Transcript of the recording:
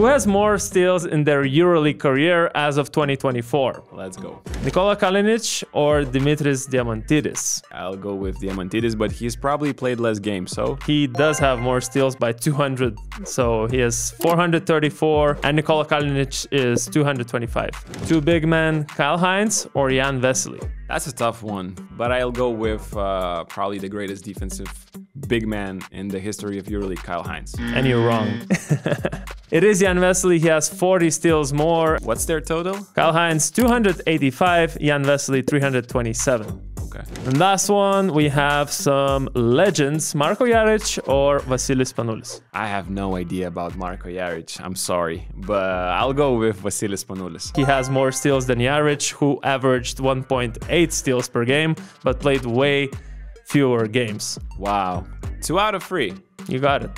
Who has more steals in their EuroLeague career as of 2024? Let's go. Nikola Kalinic or Dimitris Diamantidis? I'll go with Diamantidis, but he's probably played less games, so He does have more steals by 200, so he has 434, and Nikola Kalinic is 225. Two big men, Kyle Hines or Jan Vesely? that's a tough one. But I'll go with uh, probably the greatest defensive big man in the history of EuroLeague, Kyle Hines. And you're wrong. it is Jan Vesely, he has 40 steals more. What's their total? Kyle Hines 285, Jan Vesely 327. Okay. And last one, we have some legends, Marko Jaric or Vasilis Spanoulis. I have no idea about Marko Jaric. I'm sorry, but I'll go with Vasilis Spanoulis. He has more steals than Jaric, who averaged 1.8 steals per game, but played way fewer games. Wow. Two out of three. You got it.